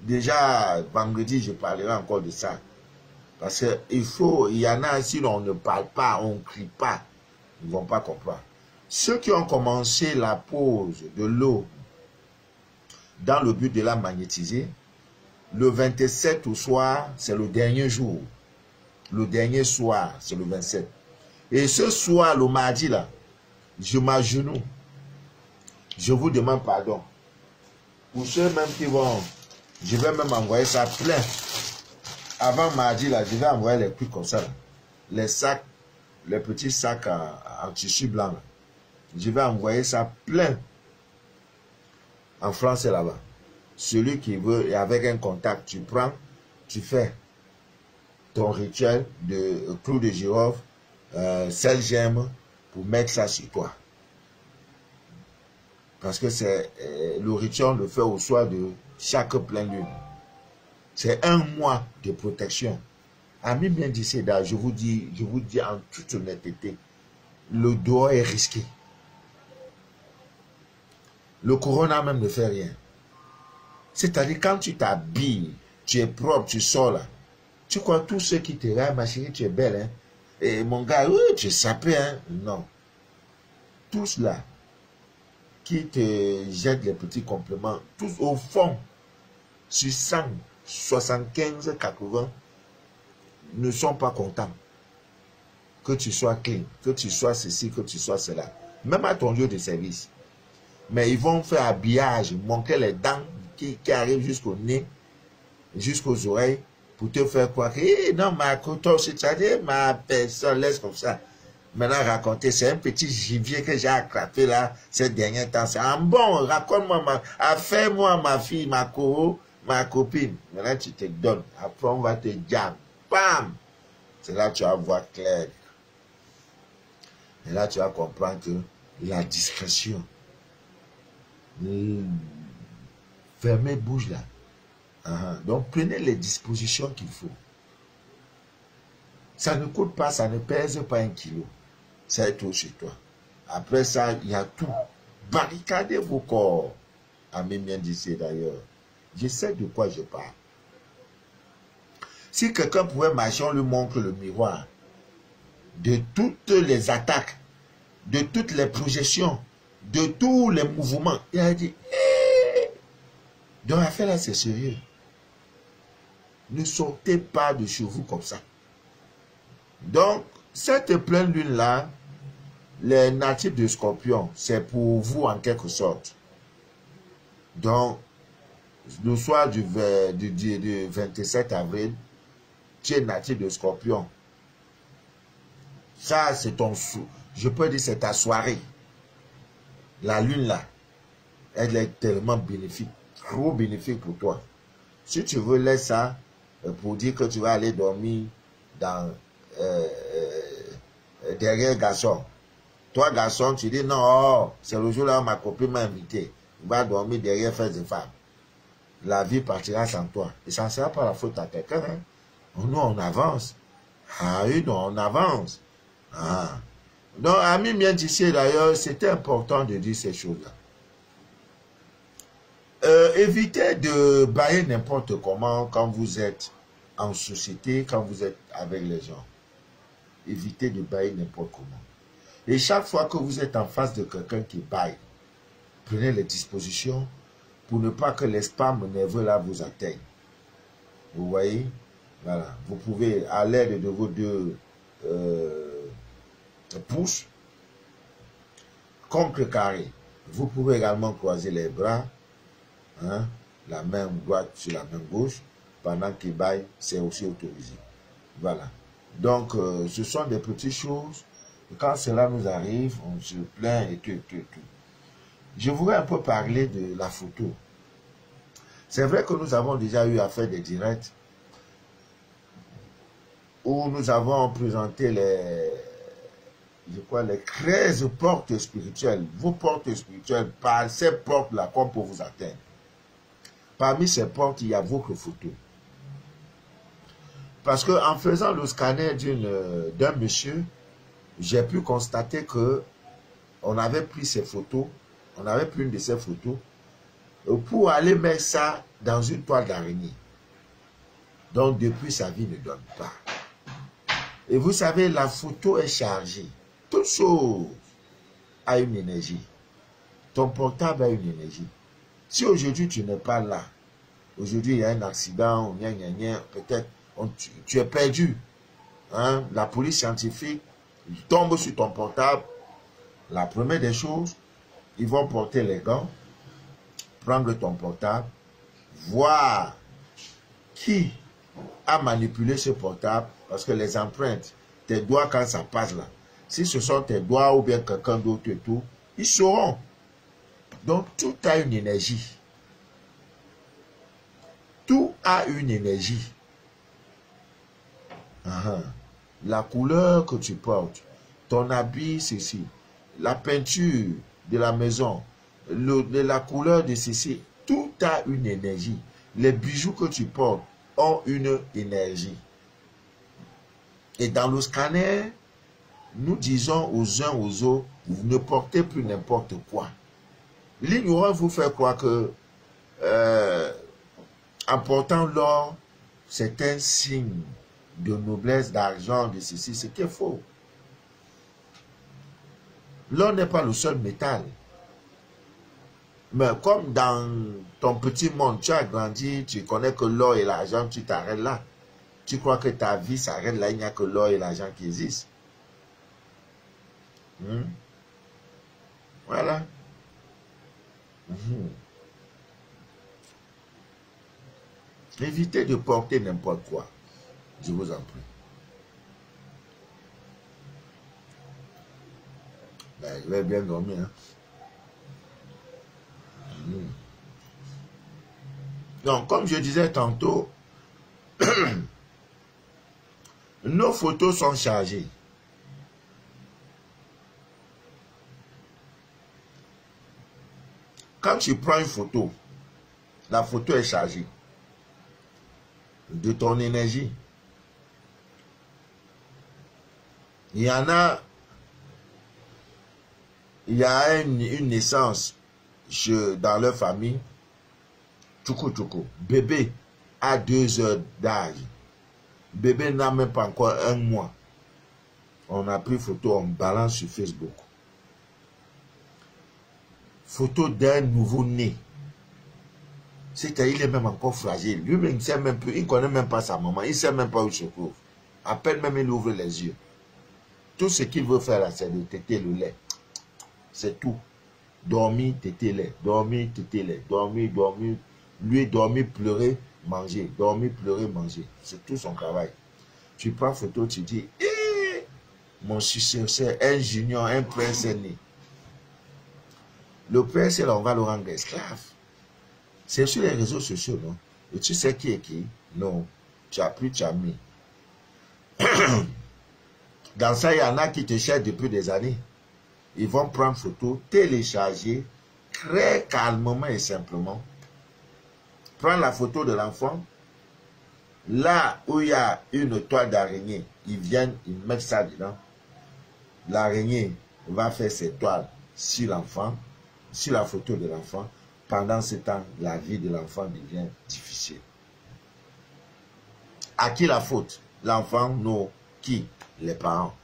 Déjà, vendredi, je parlerai encore de ça. Parce qu'il faut, il y en a, si on ne parle pas, on ne crie pas, ils ne vont pas comprendre. Ceux qui ont commencé la pose de l'eau dans le but de la magnétiser, le 27 au soir, c'est le dernier jour. Le dernier soir, c'est le 27. Et ce soir, le mardi, là, je m'agenouille. Je vous demande pardon. Pour ceux même qui vont, je vais même envoyer ça plein. Avant mardi, là, je vais envoyer les trucs comme ça. Les sacs, les petits sacs en, tissu blanc. Je vais envoyer ça plein en français là-bas. Celui qui veut, et avec un contact, tu prends, tu fais ton rituel de clou de girofle, euh, sel gemme, pour mettre ça sur toi. Parce que c'est euh, le rituel le fait au soir de chaque pleine lune. C'est un mois de protection. Ami bien d'ici, je vous dis, je vous dis en toute honnêteté, le doigt est risqué. Le corona même ne fait rien. C'est-à-dire, quand tu t'habilles, tu es propre, tu sors là. Tu crois tous ceux qui te regardent, ma chérie, tu es belle, hein. Et mon gars, tu es sapé, hein. Non. Tous là, qui te jettent les petits compléments, tous au fond, sur 100, 75, 80, ne sont pas contents. Que tu sois clean, que tu sois ceci, que tu sois cela. Même à ton lieu de service. Mais ils vont faire habillage, montrer les dents qui, arrivent jusqu'au nez. jusqu'aux oreilles pour te faire croire que eh, non, ma c'est-à-dire ma personne, laisse comme ça. Maintenant, raconter, c'est un petit gibier que j'ai attrapé là ces derniers temps. C'est un bon, raconte-moi, ma, fais-moi ma fille, ma co, ma copine. Maintenant, tu te donnes. Après, on va te dire, bam! C'est là que tu vas voir clair. Et là, tu vas comprendre que la discrétion, fermez bouge là. Uh-huh. Donc, prenez les dispositions qu'il faut. Ça ne coûte pas, ça ne pèse pas un kilo. Ça est tout chez toi. Après ça, il y a tout. Barricadez vos corps. Ami bien d'ici d'ailleurs. Je sais de quoi je parle. Si quelqu'un pouvait marcher, on lui montre le miroir de toutes les attaques, de toutes les projections, de tous les mouvements. Il a dit, hé donc l'affaire là, c'est sérieux. Ne sortez pas de chez vous comme ça. Donc, cette pleine lune-là, les natifs de Scorpion, c'est pour vous en quelque sorte. Donc, le soir du, du 27 avril, tu es natif de Scorpion. Ça, c'est ton... Je peux dire c'est ta soirée. La lune, là, elle est tellement bénéfique. Trop bénéfique pour toi. Si tu veux, laisse ça euh, pour dire que tu vas aller dormir dans... Euh, euh, derrière garçon. Toi, garçon, tu dis non, oh, c'est le jour là où ma copine m'a invité. Il va dormir derrière faire des femmes. La vie partira sans toi. Et ça ne sera pas la faute à quelqu'un. Hein. Nous, on avance. Ah oui, non, on avance. Ah. Donc, ami bien d'ici, d'ailleurs, c'était important de dire ces choses-là. Euh, évitez de bailler n'importe comment quand vous êtes en société, quand vous êtes avec les gens. Évitez de bailler n'importe comment. Et chaque fois que vous êtes en face de quelqu'un qui baille, prenez les dispositions pour ne pas que l'espace nerveux là vous atteigne. Vous voyez? Voilà. Vous pouvez, à l'aide de vos deux euh, pouces, contre carré, vous pouvez également croiser les bras, hein, la main droite sur la main gauche, pendant qu'il baille, c'est aussi autorisé. Voilà. Donc, euh, ce sont des petites choses. quand cela nous arrive, on se plaint et tout, tout, tout. Je voudrais un peu parler de la photo. C'est vrai que nous avons déjà eu à faire des directs où nous avons présenté les, je crois, les 13 portes spirituelles. Vos portes spirituelles, par ces portes-là qu'on peut vous atteindre. Parmi ces portes, il y a votre photo. Parce que en faisant le scanner d'un monsieur, j'ai pu constater que on avait pris ces photos, on avait pris une de ces photos pour aller mettre ça dans une toile d'araignée. Donc depuis, sa vie ne donne pas. Et vous savez, la photo est chargée. Toute chose a une énergie. Ton portable a une énergie. Si aujourd'hui tu n'es pas là, aujourd'hui il y a un accident, peut-être tu, es perdu. Hein? La police scientifique tombe sur ton portable. La première des choses, ils vont porter les gants, prendre ton portable, voir qui a manipulé ce portable, parce que les empreintes, tes doigts quand ça passe là, si ce sont tes doigts ou bien quelqu'un d'autre et tout, ils sauront. Donc tout a une énergie. Tout a une énergie. La couleur que tu portes, ton habit, ceci, la peinture de la maison, le, la couleur de ceci, tout a une énergie. Les bijoux que tu portes ont une énergie. Et dans le scanner, nous disons aux uns aux autres, vous ne portez plus n'importe quoi. L'ignorant vous fait croire que euh, en portant l'or, c'est un signe de noblesse, d'argent, de ceci, c'est qui est faux. L'or n'est pas le seul métal. Mais comme dans ton petit monde, tu as grandi, tu connais que l'or et l'argent, tu t'arrêtes là. Tu crois que ta vie s'arrête là, il n'y a que l'or et l'argent qui existent. Hmm? Voilà. Hmm. Évitez de porter n'importe quoi. Je vous en prie. Ben, je vais bien dormir. Hein. Hmm. Donc, comme je disais tantôt, *clears throat* nos photos sont chargées. Quand tu prends une photo, la photo est chargée de ton énergie. Il y en a, il y a une, naissance dans leur famille, tchoukou tchoukou, bébé a deux heures d'âge. Bébé n'a même pas encore un mois. On a pris photo, on balance sur Facebook. Photo d'un nouveau-né. C'est-à-dire, il est même encore fragile. Lui-même, il ne même plus, il connaît même pas sa maman, il ne sait même pas où se trouve. À peine même il ouvre les yeux. Tout ce qu'il veut faire là, c'est de téter le lait. C'est tout. Dormir, téter lait. Dormir, téter lait. Dormir, dormir. Lui, dormir, pleurer, manger. Dormir, pleurer, manger. C'est tout son travail. Tu prends photo, tu dis, eh, mon successeur, un junior, un prince né. Le prince, là, on va le rendre esclave. C'est sur les réseaux sociaux, non? Et tu sais qui est qui? Non. Tu as plus, tu as mis. *coughs* Dans ça, il y en a qui te cherchent depuis des années. Ils vont prendre photo, télécharger, très calmement et simplement. Prendre la photo de l'enfant. Là où il y a une toile d'araignée, ils viennent, ils mettent ça dedans. L'araignée va faire ses toiles sur l'enfant, sur la photo de l'enfant. Pendant ce temps, la vie de l'enfant devient difficile. À qui la faute? L'enfant Non. Qui? Les parents.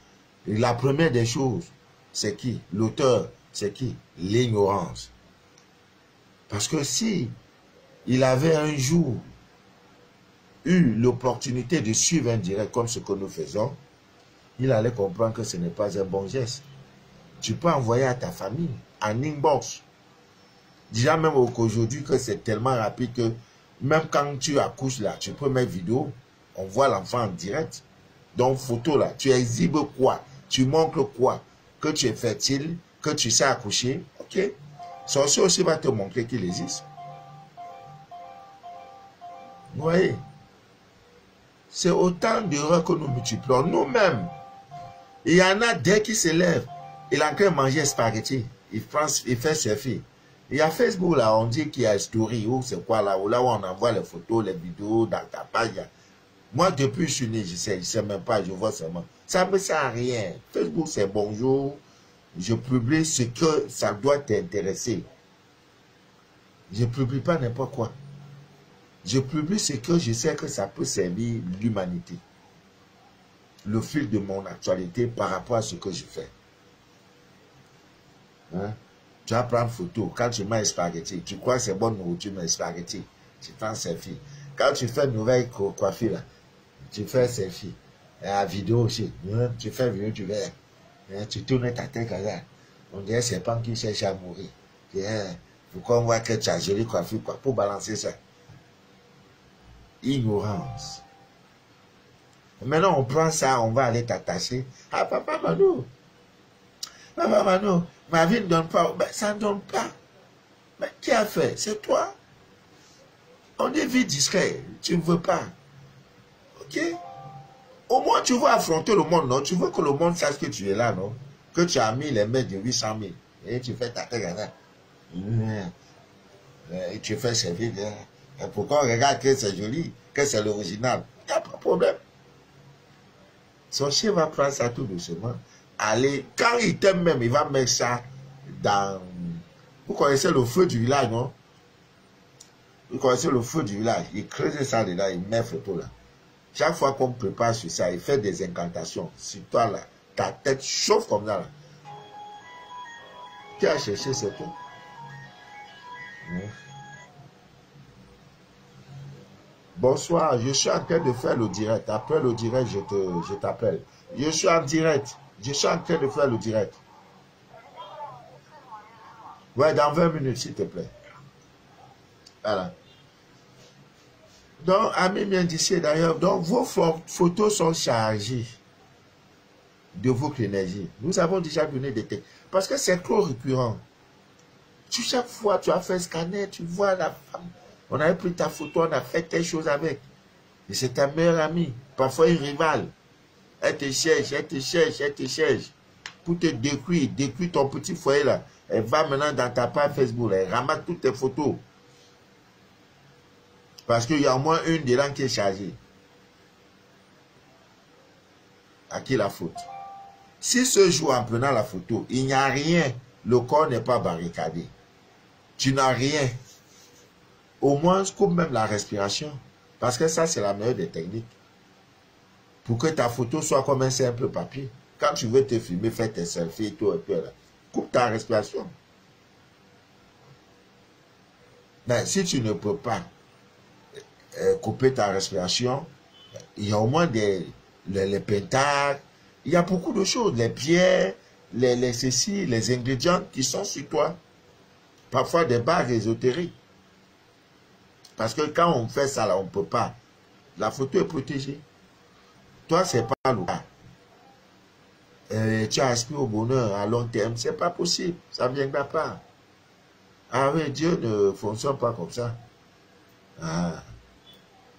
la première des choses, c'est qui? L'auteur, c'est qui? L'ignorance. Parce que si il avait un jour eu l'opportunité de suivre un direct comme ce que nous faisons, il allait comprendre que ce n'est pas un bon geste. Tu peux envoyer à ta famille un inbox Déjà même aujourd'hui que c'est tellement rapide que même quand tu accouches là, tu peux mettre vidéo, on voit l'enfant en direct. Donc photo là, tu exhibes quoi? Tu montres quoi? Que tu es fertile, que tu sais accoucher. Ok? Sorcier aussi va te montrer qu'il existe. Vous voyez? C'est autant d'erreurs que nous multiplions nous-mêmes. Il y en a dès qu'il se lève, il a encore manger spaghetti. Il, il fait surfer. Il y a Facebook là, on dit qu'il y a story ou c'est quoi là, où là où on envoie les photos, les vidéos dans ta page. Moi, depuis je suis né, je sais, je sais même pas, je vois seulement. Ça ne me sert à rien. Facebook, c'est bonjour. Je publie ce que ça doit t'intéresser. Je ne publie pas n'importe quoi. Je publie ce que je sais que ça peut servir l'humanité. Le fil de mon actualité par rapport à ce que je fais. Hein? Tu vas prendre photo. Quand tu manges spaghetti, tu crois que c'est bon nourriture, mais spaghetti, tu prends selfie. Quand tu fais une nouvelle coiffure, là, tu fais selfie. Et la vidéo aussi. Hein, tu fais vidéo, tu fais. Hein, tu tournes ta tête comme ça. On dirait c'est pas qui cherche à mourir. Pourquoi on voit que tu as jolie coiffure pour balancer ça Ignorance. Maintenant, on prend ça, on va aller t'attacher. Ah, papa Manu. Papa Manu, Ma vie ne donne pas. Ben, ça ne donne pas. Mais qui a fait? C'est toi. On est vite discret. Tu ne veux pas. Ok? Au moins, tu veux affronter le monde, non? Tu veux que le monde sache que tu es là, non? Que tu as mis les mètres de 800 000. Et tu fais ta tête Et tu fais servir. Et pourquoi on regarde que c'est joli, que c'est l'original Il n'y a pas de problème. Son chien va prendre ça tout doucement aller, quand il t'aime même, il va mettre ça dans... Vous connaissez le feu du village, non? Vous connaissez le feu du village. Il creuse ça dedans, il met photo là. Chaque fois qu'on prépare sur ça, il fait des incantations. Sur toi là, ta tête chauffe comme ça là. Qui a cherché ce tout hein? Bonsoir, je suis en train de faire le direct. Après le direct, je t'appelle. Je, je suis en direct. Je suis en train de faire le direct. Ouais, dans 20 minutes, s'il te plaît. Voilà. Donc, amis d'ici d'ailleurs, donc vos photos sont chargées de votre énergie. Nous avons déjà donné des textes. Parce que c'est trop récurrent. Tu, chaque fois, tu as fait scanner, tu vois la femme. On a pris ta photo, on a fait telle chose avec. Et c'est ta meilleure amie. Parfois une rivale. Elle te cherche, elle te cherche, elle te cherche. Pour te détruire, détruire ton petit foyer là. Elle va maintenant dans ta page Facebook, elle ramasse toutes tes photos. Parce qu'il y a au moins une dedans qui est chargée. À qui la faute? Si ce jour, en prenant la photo, il n'y a rien, le corps n'est pas barricadé. Tu n'as rien. Au moins, coupe même la respiration. Parce que ça, c'est la meilleure des techniques. Pour que ta photo soit comme un simple papier. Quand tu veux te filmer, fais tes selfies et tout, et tout là. Coupe ta respiration. Mais si tu ne peux pas euh, couper ta respiration, il y a au moins des, les, les il y a beaucoup de choses, les pierres, les, les ceci, les ingrédients qui sont sur toi. Parfois des barres ésotériques. Parce que quand on fait ça, là, on ne peut pas. La photo est protégée. Toi, c'est pas le cas. Euh, tu au bonheur à long terme, c'est pas possible. Ça ne viendra pas. Ah oui, Dieu ne fonctionne pas comme ça. Ah.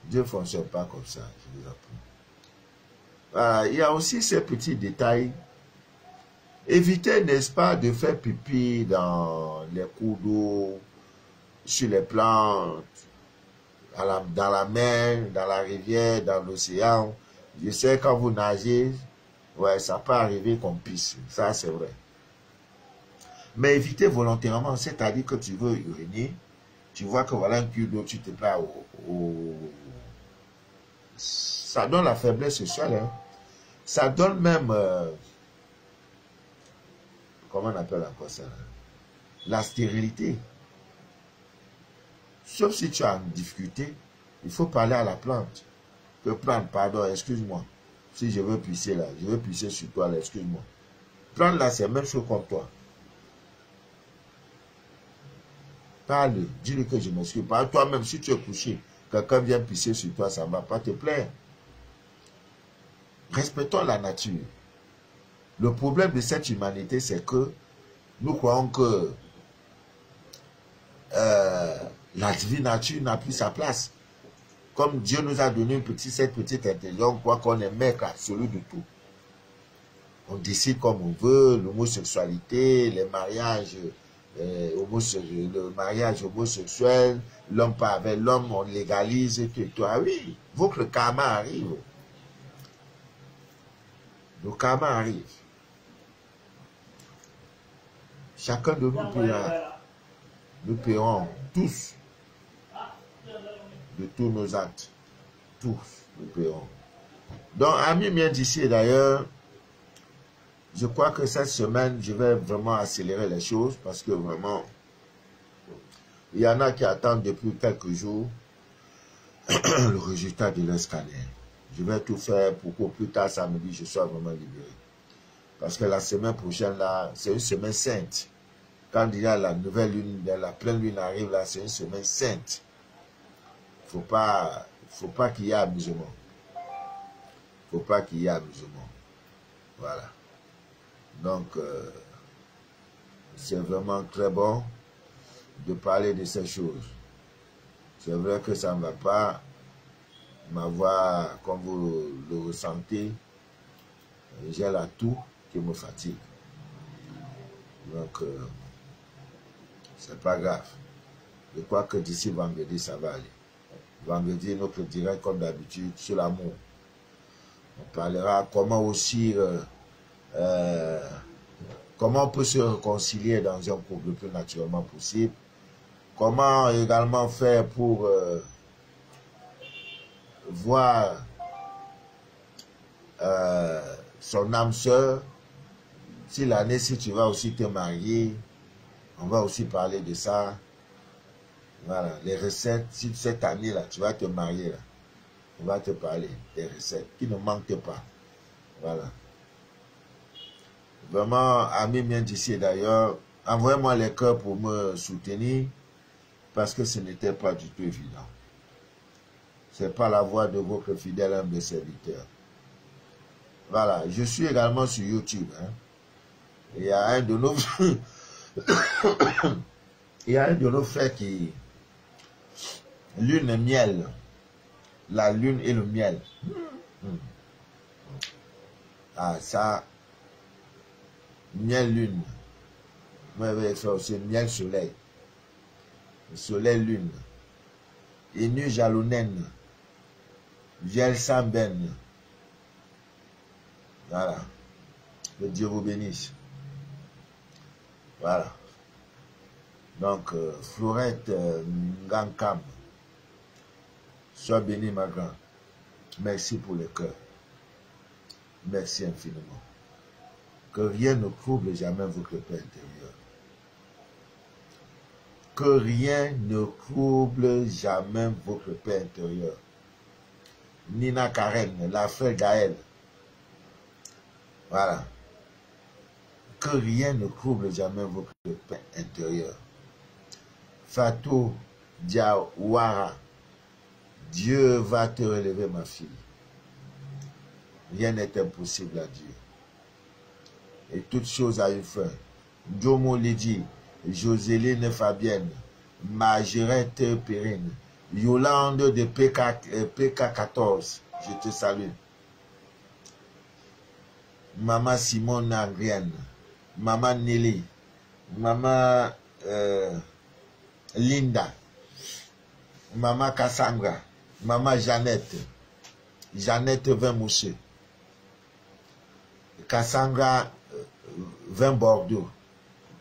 Dieu ne fonctionne pas comme ça, je il y a aussi ces petits détails. Évitez, n'est-ce pas, de faire pipi dans les cours d'eau, sur les plantes, dans la mer, dans la rivière, dans l'océan. Je sais, quand vous nagez, ouais, ça peut arriver qu'on pisse. Ça, c'est vrai. Mais évitez volontairement, c'est-à-dire que tu veux uriner, tu vois que voilà un cul d'eau, tu te plains au ça donne la faiblesse sociale. Hein. Ça donne même, euh, comment on appelle encore ça La stérilité. Sauf si tu as une difficulté, il faut parler à la plante. Que plante, pardon, excuse-moi. Si je veux pisser là, je veux pisser sur toi là, excuse-moi. Plante là, c'est même chose comme toi. Parle, dis-lui que je m'excuse. Parle toi-même si tu es couché. Quelqu'un vient pisser sur toi, ça ne va pas te plaire. Respectons la nature. Le problème de cette humanité, c'est que nous croyons que euh, la divine nature n'a plus sa place. Comme Dieu nous a donné une petite, cette petite intelligence, on croit qu'on est maître absolu de tout. On décide comme on veut, l'homosexualité, les mariages, euh, le mariage homosexuel, l'homme pas avec l'homme, on légalise tout, tout. Ah oui, votre karma arrive. Le karma arrive. Chacun de nous paiera. Nous paierons tous de tous nos actes. Tous, nous paierons. Donc, amis bien d'ici d'ailleurs, je crois que cette semaine, je vais vraiment accélérer les choses parce que vraiment, il y en a qui attendent depuis quelques jours *clears throat* le résultat de leur scanner. Je vais tout faire pour qu'au plus tard samedi, je sois vraiment libéré. Parce que la semaine prochaine, là, c'est une semaine sainte. Quand il y a la nouvelle lune, la pleine lune arrive, là, c'est une semaine sainte. Faut pas, faut pas qu'il y ait amusement. Faut pas qu'il y ait amusement. Voilà. Donc, euh, c'est vraiment très bon de parler de ces choses. C'est vrai que ça ne va pas. Ma voix, comme vous le ressentez, j'ai la toux qui me fatigue. Donc, euh, c'est pas grave. Je crois que d'ici vendredi, ça va aller. Vendredi, notre direct, comme d'habitude, sur l'amour. On parlera comment aussi euh, euh, comment on peut se réconcilier dans un couple le plus naturellement possible. Comment également faire pour euh, voir son âme sœur. Si l'année, si tu vas aussi te marier, on va aussi parler de ça. Voilà, les recettes. Si cette année-là, tu vas te marier, on va te parler des recettes qui ne manquent pas. Voilà. Vraiment, amis bien d'ici d'ailleurs, envoyez-moi les cœurs pour me soutenir parce que ce n'était pas du tout évident. c'est pas la voix de votre fidèle humble serviteur. Voilà, je suis également sur YouTube. Hein. Il y a un de nos *coughs* il y a un de nos frères qui lune miel, la lune et le miel. Ah ça, miel lune. Moi, vais faire aussi miel soleil. Soleil lune. Et nu jalonène. Vielle samben. Voilà. Que Dieu vous bénisse. Voilà. Donc, euh, Florette euh, Ngankam, sois béni, ma grande. Merci pour le cœur. Merci infiniment. Que rien ne trouble jamais votre paix intérieure. Que rien ne trouble jamais votre paix intérieure. Nina Karen, la frère Gaël. Voilà. Que rien ne trouble jamais votre paix intérieure. Fatou Diawara, Dieu va te relever, ma fille. Rien n'est impossible à Dieu. Et toute chose a une fin. Jomo Lydie, Joséline Fabienne, Margerette Perrine, Yolande de PK, euh, PK14, je te salue. Maman Simone Angrienne, Maman Nelly, Maman euh, Linda, Maman Cassandra, Maman Jeannette, Jeannette Vin Cassandra euh, Vin Bordeaux,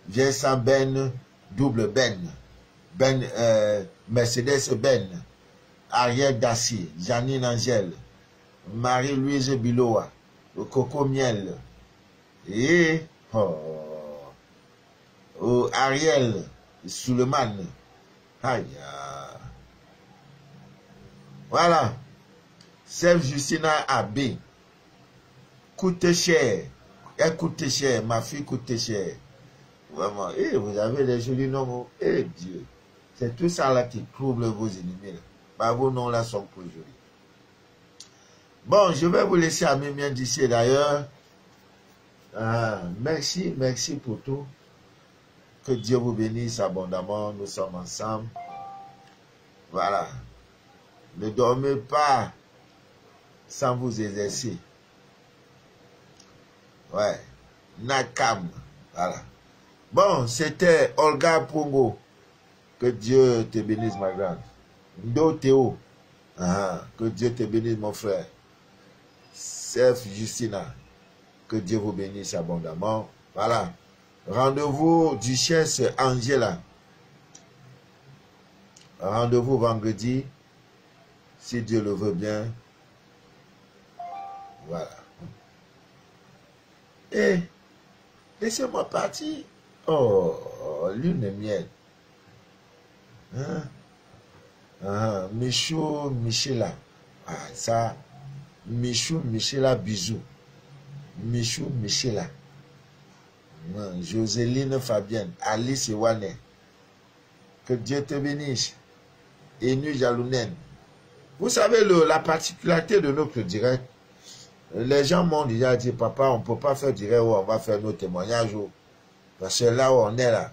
Vincent Ben, double Ben, Ben euh, Mercedes Ben, Ariel Dacier, Janine Angèle, Marie-Louise Biloa, Coco Miel, et oh, oh, Ariel Suleiman. Aïe. Voilà. Sève Justina Abbé. Coûte cher. Elle coûte cher. Ma fille coûte cher. Vraiment. Et vous avez les jolis noms. Eh Dieu. C'est tout ça là qui trouble vos ennemis. Bah, vos noms là sont plus jolis. Bon, je vais vous laisser à mes miens d'ici d'ailleurs. Ah, merci, merci pour tout. Que Dieu vous bénisse abondamment. Nous sommes ensemble. Voilà. Ne dormez pas sans vous exercer. Ouais. Nakam. Voilà. Bon, c'était Olga Pongo. Que Dieu te bénisse, ma grande. Ndo Théo. Ah, que Dieu te bénisse, mon frère. Chef Justina. Que Dieu vous bénisse abondamment. Voilà. Rendez-vous Duchesse Angela. Rendez-vous vendredi, si Dieu le veut bien. Voilà. Et laissez-moi partir. Oh, lune mienne. Hein? Ah, Michou, Michela. Ah, ça. Michou, Michela, bisous. Michou, Michela. Joséline Fabienne, Alice Iwane. Que Dieu te bénisse. Enu Jalounen. Vous savez, le, la particularité de notre direct, les gens m'ont déjà dit, papa, on ne peut pas faire direct où on va faire nos témoignages. Parce que là où on est là,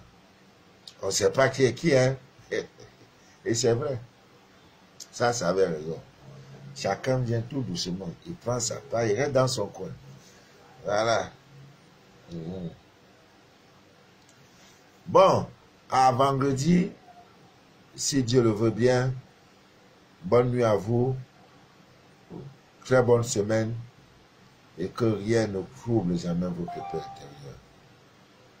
on ne sait pas qui est qui. Hein? *laughs* Et c'est vrai. Ça, ça avait raison. Chacun vient tout doucement. Il prend sa part, il reste dans son coin. Voilà. Mhm. Bon, à vendredi, si Dieu le veut bien, bonne nuit à vous, très bonne semaine, et que rien ne trouble jamais votre paix intérieure.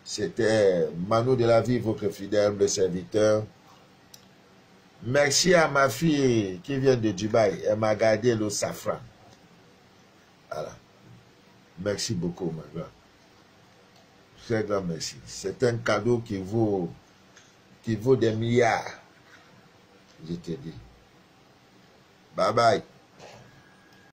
C'était Manu de la vie, votre fidèle le serviteur. Merci à ma fille qui vient de Dubaï. Elle m'a gardé le safran. Voilà. Merci beaucoup, ma grande. Très grand merci. C'est un cadeau qui vaut, qui vaut des milliards. Je te dis. Bye bye.